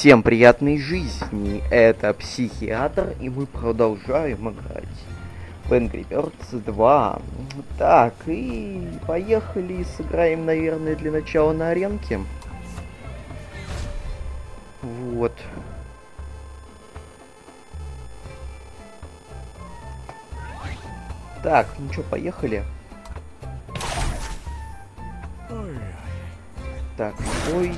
Всем приятной жизни, это Психиатр, и мы продолжаем играть в Angry Birds 2. Так, и поехали, сыграем, наверное, для начала на аренке. Вот. Так, ну что, поехали. Так, ой.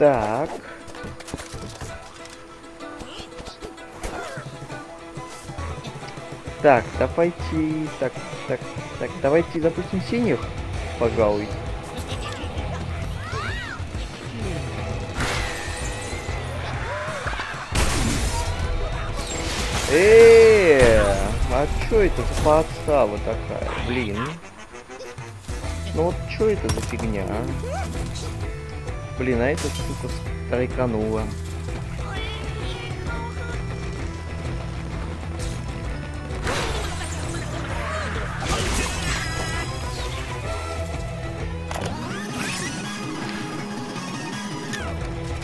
Так. Так, давайте... Так, так, так, давайте запустим синих, пожалуй. Эээ, а чё это за подстава такая? Блин. Ну вот чё это за фигня, а? Блин, а это сука стройканула.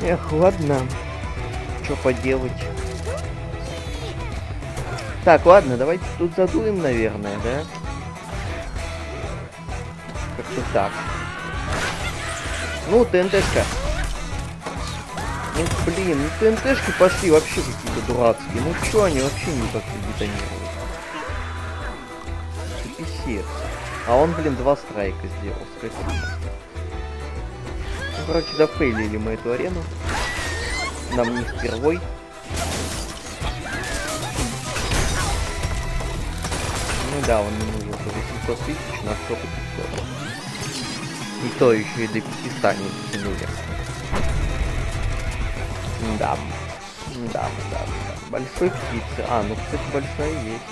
Эх, ладно. Что поделать? Так, ладно, давайте тут задуем, наверное, да? Как-то так. Ну, ТНТшка. Ну, блин, ну ТНТшки пошли вообще какие-то дурацкие. Ну, чё они вообще не детонируют? Это писец. А он, блин, два страйка сделал. Скотина. Ну, короче, зафейлили мы эту арену. Нам не впервой. Ну да, он не нужен за 800 тысяч, на сколько 500. И то еще и до 500 не дотянули. Да. Да, да, да. Большой птицы. А, ну, кстати, большая есть.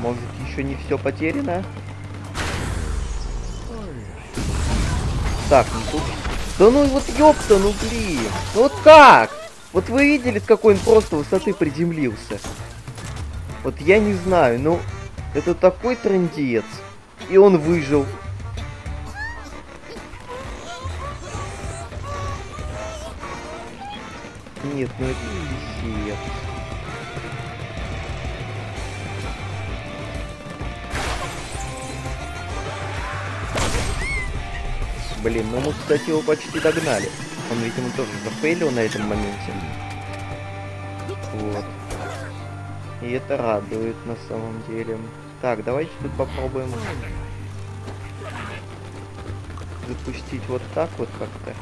Может, еще не все потеряно? Так, ну тут... Да ну вот ёпта, ну блин. Ну вот как? Вот вы видели, с какой он просто высоты приземлился? Вот я не знаю, ну... Это такой трендец. И он выжил. Нет, ну это писец. Блин, ну мы, кстати, его почти догнали. Он, видимо, тоже зафейлил на этом моменте. Вот. И это радует на самом деле. Так, давайте тут попробуем запустить вот так вот как-то.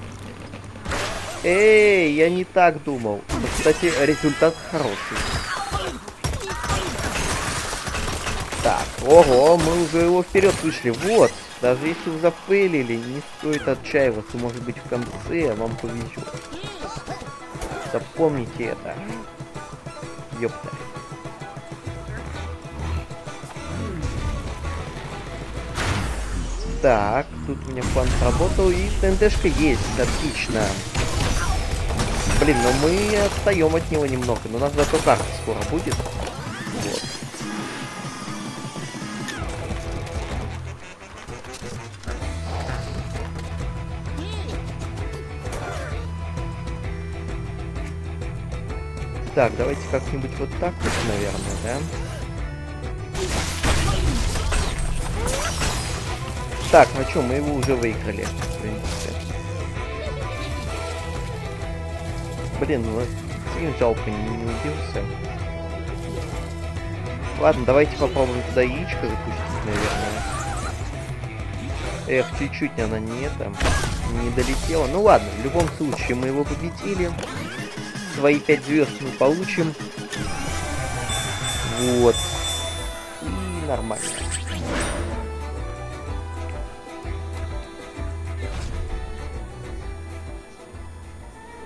Эй, я не так думал. Но, кстати, результат хороший. Так, ого, мы уже его вперед вышли. Вот, даже если вы зафейлили, не стоит отчаиваться. Может быть, в конце вам повезет. Запомните это. Ёпта. Так, тут у меня план сработал, и ТНТшка есть, отлично. Блин, но мы отстаем от него немного, но у нас зато карта скоро будет. Вот. Так, давайте как-нибудь вот так вот, наверное, да? Так, ну что, мы его уже выиграли. Блин, ну сильно жалко, не, не убился. Ладно, давайте попробуем туда яичко запустить, наверное. Эх, чуть-чуть она не там, не долетела. Ну ладно, в любом случае мы его победили. Свои 5 звезд мы получим. Вот. И нормально.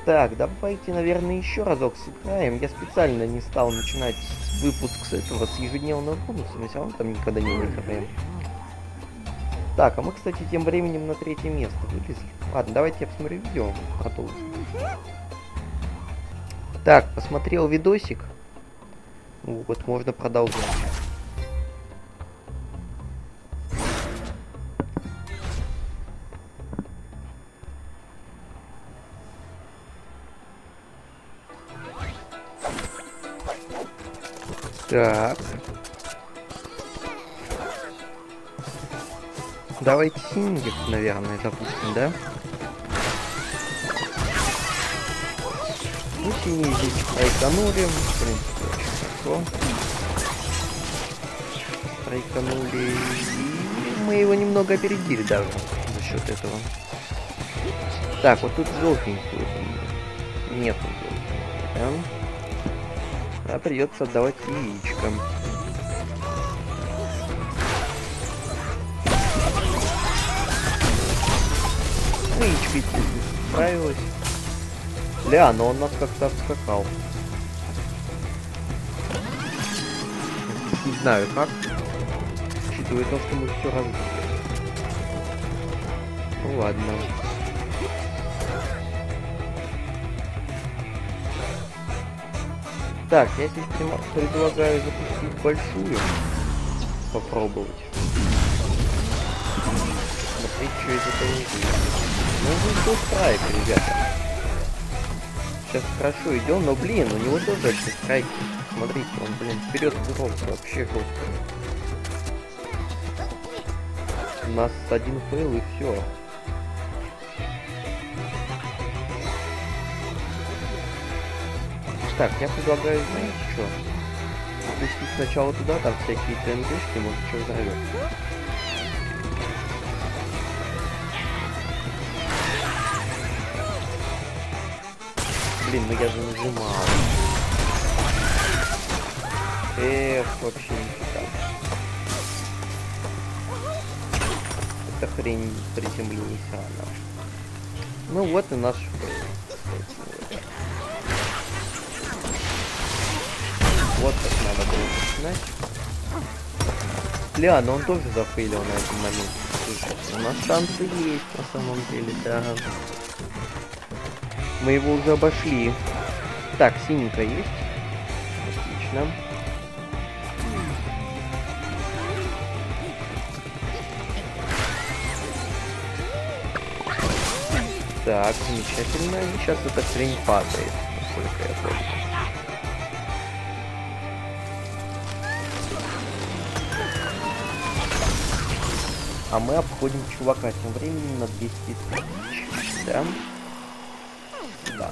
Так, давайте, наверное, еще разок сыграем. Я специально не стал начинать выпуск с этого, с ежедневного бонуса. Мы все равно там никогда не выиграем. Так, а мы, кстати, тем временем на третье место вылезли. Ладно, давайте я посмотрю видео, продолжим. Так, посмотрел видосик. Вот, можно продолжать. Так. Давайте синих, наверное, запустим, да? Ну, синий здесь проэкономим. В принципе, очень хорошо. Проэкономили. Мы его немного опередили даже за счет этого. Так, вот тут желтенькую. Нету желтенькую, да? А придется отдавать яичкам. Ну, яичко справилась. Ля, но он нас как-то обскакал. Не знаю как. Учитывая то, что мы все разбили. Ну ладно. Так, я здесь предлагаю запустить большую. Попробовать. Смотреть, что из этого выйдет. Ну, выйдет страйк, ребята. Сейчас хорошо идем, но, блин, у него тоже эти страйки. Смотрите, он, блин, вперед вырвался вообще жестко. У нас один fail и все. Так, я предлагаю, знаете что? Запустить сначала туда, там всякие TNT шки, может что взорвет. Блин, ну я же нажимал. Эх, вообще нифига. Эта хрень приземлились она. Ну вот и наш Вот как надо было начинать. Бля, но он тоже зафейлил на этом моменте. Слушайте, у нас шансы есть на самом деле, да. Мы его уже обошли. Так, синенькая есть. Отлично. Так, замечательно. И сейчас эта хрень падает, насколько я помню. А мы обходим чувака тем временем на 200 тысяч. Да? Да.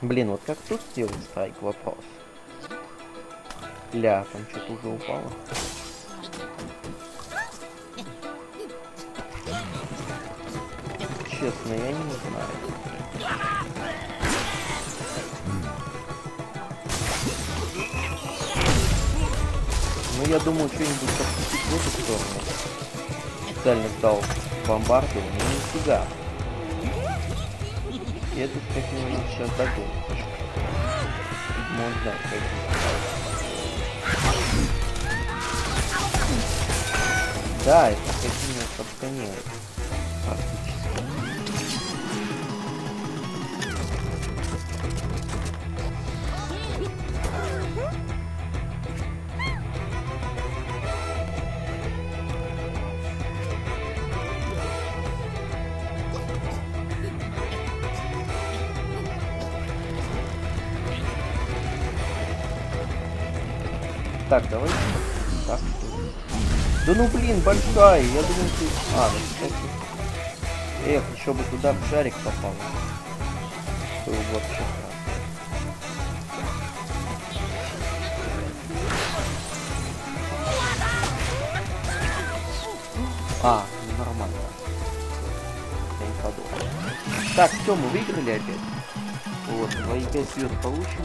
Блин, вот как тут сделать страйк вопрос? Ля, там что-то уже упало. Честно, я не знаю. Ну, я думаю, что-нибудь подпустить в эту сторону. Специально стал бомбарду, но нифига. И этот как минимум сейчас догонит. Знает, как Да, это какими обгоняет. Так, давай. Так. Да ну блин, большая. Я думаю, ты... А, ну, кстати. Эх, еще бы туда в шарик попал. Было бы вообще. А, ну нормально. Я не подумал. Так, все, мы выиграли опять. Вот, свои 5 звезд получим.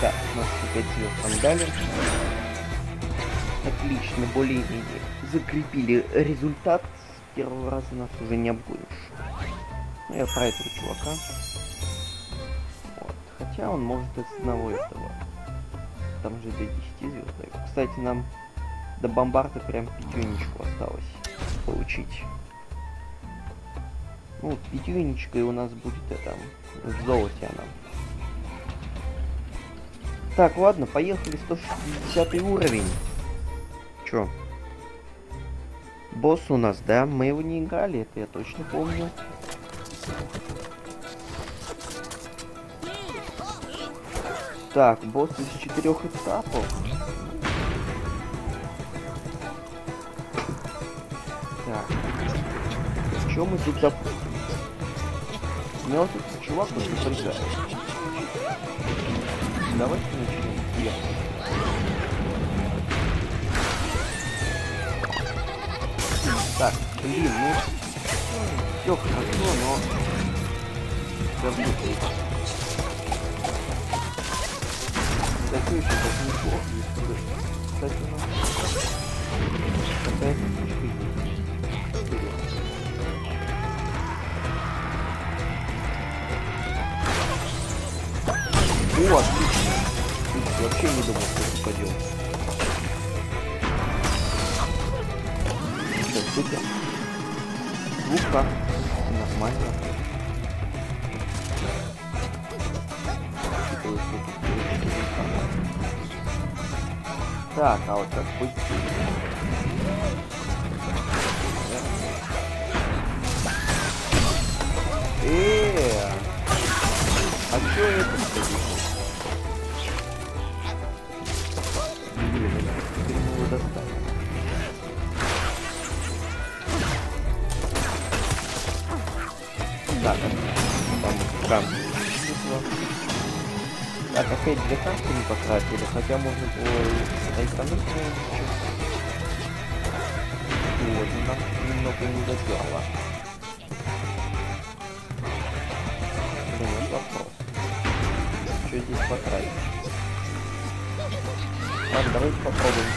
Да, нас опять звезд дали. Отлично, более-менее закрепили результат первого раза нас уже не обгонишь. Ну, я про этого чувака. Вот. Хотя он может из одного этого. Там же до 10 звезд. Кстати, нам до бомбарда прям пятюнечку осталось получить. Ну, пятюнечка и у нас будет это в золоте она. Так, ладно, поехали, 160 уровень. Чё? Босс у нас, да? Мы его не играли, это я точно помню. Так, босс из четырех этапов. Так. Что мы тут? У меня вот тут чувак очень напрягает. Давайте начнем. Я. Так, блин, ну все хорошо, но говно Такой еще как неплохо, Кстати, у нас какая-то О, отлично. Тут вообще не думал, что попадем. Все, супер. Как? Нормально. Так, а вот как быть? Эээ, а чё это кстати? Так, там камни. Так, опять две карты не потратили, хотя можно было и экономить Вот, нас немного не задела. Блин, вот вопрос. Что здесь потратить? Ладно, давайте попробуем.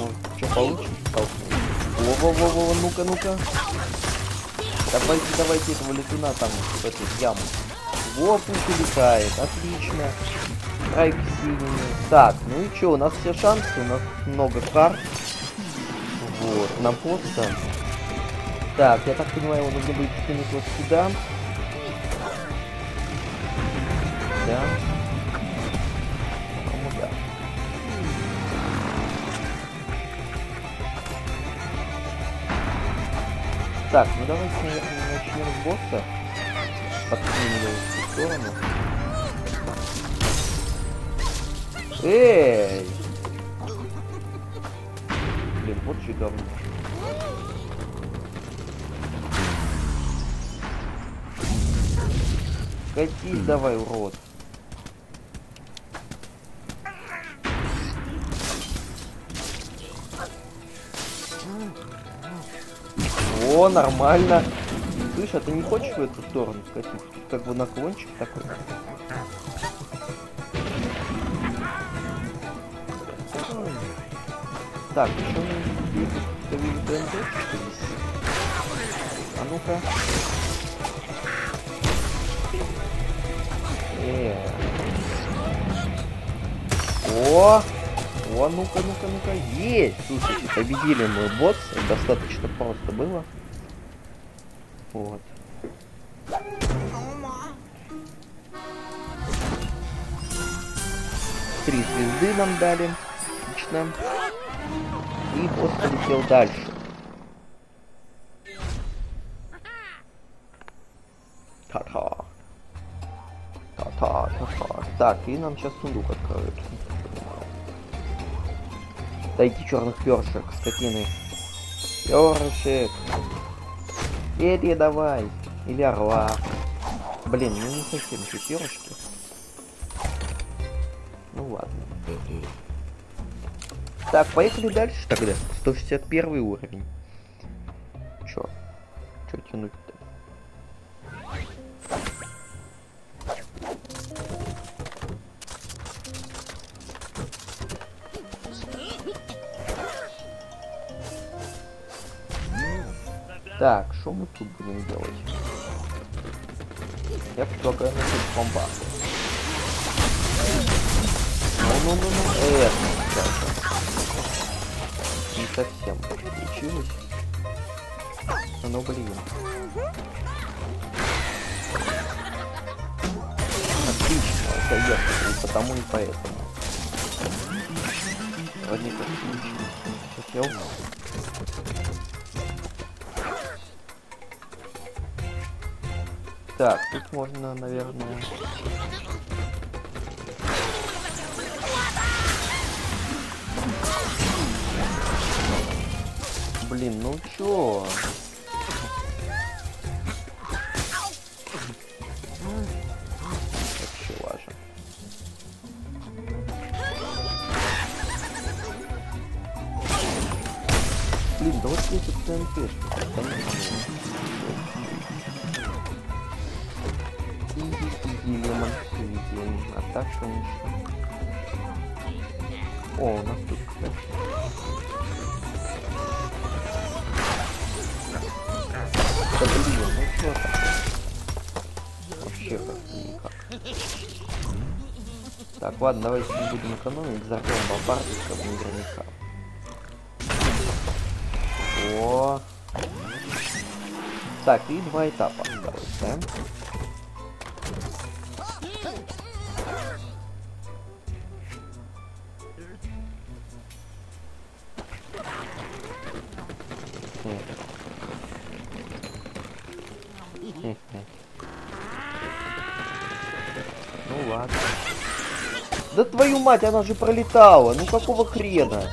Может, что получится? Во-во-во-во, ну-ка, ну-ка. Давайте, давайте этого летуна там в эту яму. Во, пусть улетает, отлично. Страйк синий. Так, ну и что, у нас все шансы, у нас много карт. Вот, нам просто... Так, я так понимаю, его нужно будет скинуть вот сюда. Да. Так, ну давайте, начнем с босса. Подкинем его в сторону. Эй! Блин, вот же говно. Катись давай, урод. О, нормально. Слышь, а ты не хочешь в эту сторону скатиться? Тут как бы наклончик такой. Так, еще у нас какие-то вижу ТНТ, А ну-ка. Э. О! О, ну-ка, ну-ка, ну-ка. Есть! Слушайте, победили мы босс. Достаточно просто было. Вот. Три звезды нам дали. Отлично. И босс полетел дальше. Та-та. Та-та, та-та. Так, и нам сейчас сундук откроют. Дайте черных першек, скотины. Першек. Перья давай. Или орла. Блин, ну не совсем перышки. Ну ладно. Так, поехали дальше тогда. 161 уровень. Чё? Чё тянуть-то? Так, что мы тут будем делать? Я предлагаю начать бомба. Ну-ну-ну-ну. Эх, даже. Не совсем получилось. Ну, блин. Отлично, это я, и потому и поэтому. Вроде как хотел. Так, тут можно, наверное... Блин, ну чё? Вообще важно. Блин, да вот вот ТНТ, что Изи лемон свиден. А так, конечно. О, у нас тут, кстати. Да блин, ну чё так? Вообще как-то никак. Так, ладно, давайте не будем экономить, взорвем бомбардика наверняка. О. Так, и два этапа осталось, да? Мать, она же пролетала. Ну какого хрена?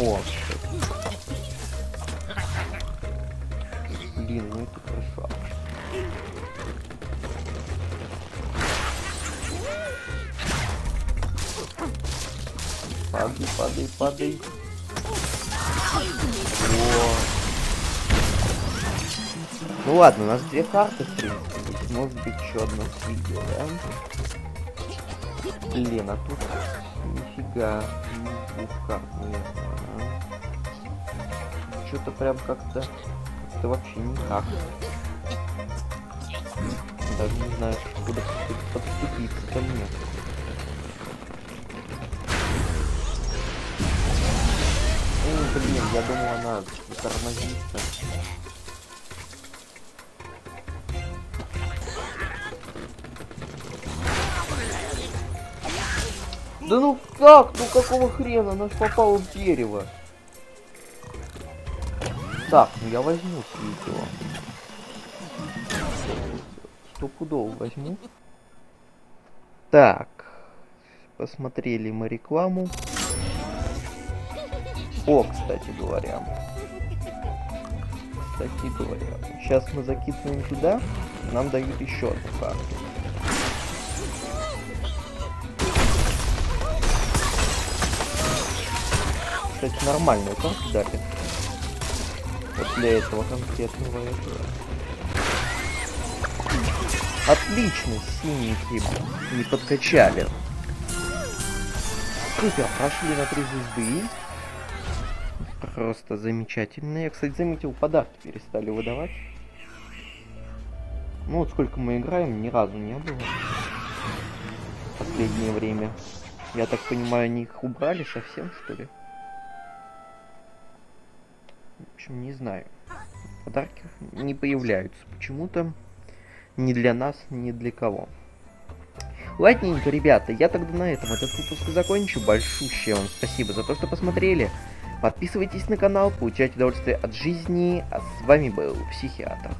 О. Блин, ну это хорошо. Падай, падай, падай. О. Ну ладно, у нас две карты, в принципе. Может быть еще одно видео, да? Блин, а тут нифига не двух карт, наверное. Что-то прям как-то как-то вообще никак. Даже не знаю, куда подступиться ко мне. Ой, блин, я думал, она тормозится. Да ну как? Ну какого хрена? Она ж попала в дерево. Так, ну я возьму видео. Стопудово возьму. Так. Посмотрели мы рекламу. О, кстати говоря. Кстати говоря. Сейчас мы закидываем туда. Нам дают еще одну карту. Кстати, нормальную карту дали. Вот для этого конкретного этого. Отлично, синенькие не подкачали. Супер, прошли на три звезды. Просто замечательно. Я, кстати, заметил, подарки перестали выдавать. Ну вот сколько мы играем, ни разу не было. В последнее время. Я так понимаю, они их убрали совсем, что ли? В общем, не знаю. Подарки не появляются почему-то. Ни для нас, ни для кого. Ладненько, ребята, я тогда на этом этот выпуск закончу. Большущее вам спасибо за то, что посмотрели. Подписывайтесь на канал, получайте удовольствие от жизни. А с вами был Психиатр.